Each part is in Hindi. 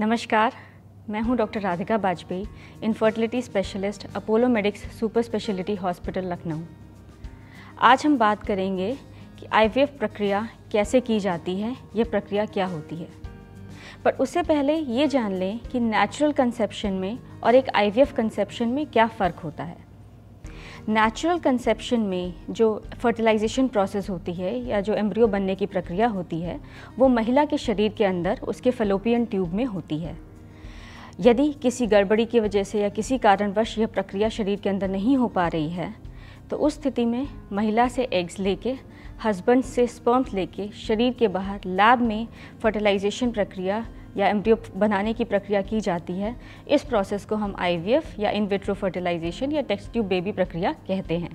नमस्कार, मैं हूँ doctor Radhika Bajpai infertility specialist Apollo Medics super speciality hospital Lucknow. आज हम बात करेंगे कि आईवीएफ प्रक्रिया कैसे की जाती है, यह प्रक्रिया क्या होती है। पर उससे पहले ये जान लें कि नेचुरल कंसेप्शन में और एक आईवीएफ कंसेप्शन में क्या फ़र्क होता है। नेचुरल कंसेप्शन में जो फर्टिलाइजेशन प्रोसेस होती है या जो एम्ब्रियो बनने की प्रक्रिया होती है, वो महिला के शरीर के अंदर उसके फलोपियन ट्यूब में होती है। यदि किसी गड़बड़ी की वजह से या किसी कारणवश यह प्रक्रिया शरीर के अंदर नहीं हो पा रही है तो उस स्थिति में महिला से एग्स लेके हस्बैंड से स्पर्म्स लेके, शरीर के बाहर लैब में फर्टिलाइजेशन प्रक्रिया या एम्ब्रियो बनाने की प्रक्रिया की जाती है, इस प्रोसेस को हम आईवीएफ या इन विट्रो फर्टिलाइजेशन या टेक्स्ट ट्यूब बेबी प्रक्रिया कहते हैं।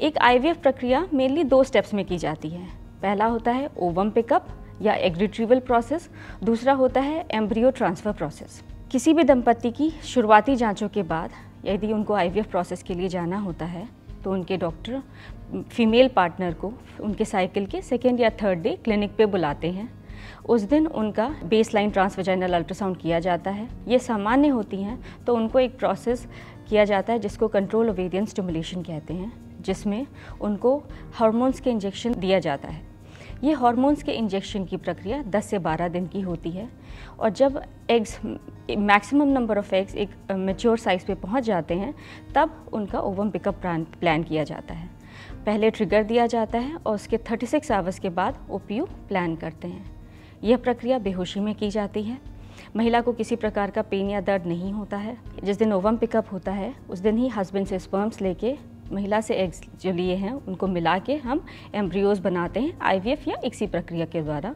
एक आईवीएफ प्रक्रिया मेनली दो स्टेप्स में की जाती है। पहला होता है ओवम पिकअप या एग रिट्रीवल प्रोसेस दूसरा होता है एम्ब्रियो ट्रांसफ़र प्रोसेस किसी भी दंपत्ति की शुरुआती जांचों के बाद यदि उनको आईवीएफ प्रोसेस के लिए जाना होता है तो उनके डॉक्टर फीमेल पार्टनर को उनके साइकिल के सेकेंड या थर्ड डे क्लिनिक पे बुलाते हैं। उस दिन उनका बेस लाइन ट्रांसवेजाइनल अल्ट्रासाउंड किया जाता है। ये सामान्य होती हैं तो उनको एक प्रोसेस किया जाता है, जिसको कंट्रोल ओवेरियन स्टिमुलेशन कहते हैं, जिसमें उनको हार्मोन्स के इंजेक्शन दिया जाता है। ये हार्मोन्स के इंजेक्शन की प्रक्रिया 10 से 12 दिन की होती है, और जब eggs maximum number of eggs एक मेच्योर साइज़ पे पहुँच जाते हैं, तब उनका ओवम पिकअप प्लान किया जाता है। पहले ट्रिगर दिया जाता है, और उसके 36 आवर्स के बाद ओ प्लान करते हैं। यह प्रक्रिया बेहोशी में की जाती है। महिला को किसी प्रकार का पेन या दर्द नहीं होता है। जिस दिन ओवम पिकअप होता है, उस दिन ही हस्बैंड से स्पर्म्स लेके महिला से एग्स जो लिए हैं, उनको मिला के हम एम्ब्रियोज़ बनाते हैं, आईवीएफ या इसी प्रक्रिया के द्वारा।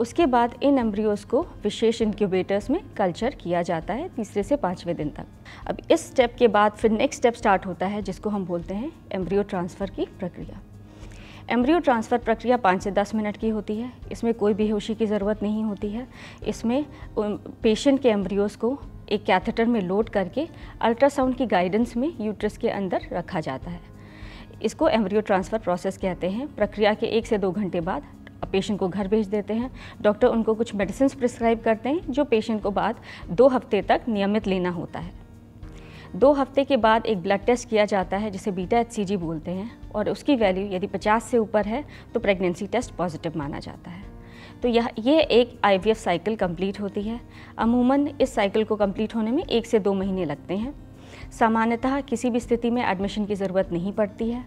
उसके बाद इन एम्ब्रियोज़ को विशेष इंक्यूबेटर्स में कल्चर किया जाता है तीसरे से पाँचवें दिन तक। अब इस स्टेप के बाद फिर नेक्स्ट स्टेप स्टार्ट होता है, जिसको हम बोलते हैं एम्ब्रियो ट्रांसफ़र की प्रक्रिया। एम्ब्रियो ट्रांसफ़र प्रक्रिया पाँच से दस मिनट की होती है। इसमें कोई बेहोशी की ज़रूरत नहीं होती है। इसमें पेशेंट के एम्ब्रियोज़ को एक कैथेटर में लोड करके अल्ट्रासाउंड की गाइडेंस में यूट्रस के अंदर रखा जाता है। इसको एम्ब्रियो ट्रांसफ़र प्रोसेस कहते हैं। प्रक्रिया के एक से दो घंटे बाद पेशेंट को घर भेज देते हैं। डॉक्टर उनको कुछ मेडिसिन प्रिस्क्राइब करते हैं, जो पेशेंट को बाद दो हफ़्ते तक नियमित लेना होता है। दो हफ़्ते के बाद एक ब्लड टेस्ट किया जाता है, जिसे बीटा एचसीजी बोलते हैं, और उसकी वैल्यू यदि 50 से ऊपर है तो प्रेगनेंसी टेस्ट पॉजिटिव माना जाता है। तो यह, ये एक आईवीएफ साइकिल कंप्लीट होती है। अमूमन इस साइकिल को कंप्लीट होने में एक से दो महीने लगते हैं। सामान्यतः किसी भी स्थिति में एडमिशन की ज़रूरत नहीं पड़ती है।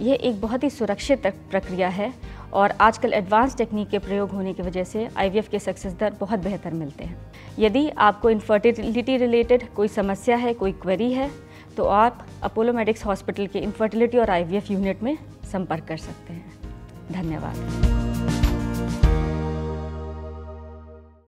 यह एक बहुत ही सुरक्षित प्रक्रिया है और आजकल एडवांस टेक्निक के प्रयोग होने की वजह से आईवीएफ के सक्सेस दर बहुत बेहतर मिलते हैं। यदि आपको इनफर्टिलिटी रिलेटेड कोई समस्या है, कोई क्वेरी है तो आप अपोलो मेडिक्स हॉस्पिटल के इनफर्टिलिटी और आईवीएफ यूनिट में संपर्क कर सकते हैं। धन्यवाद।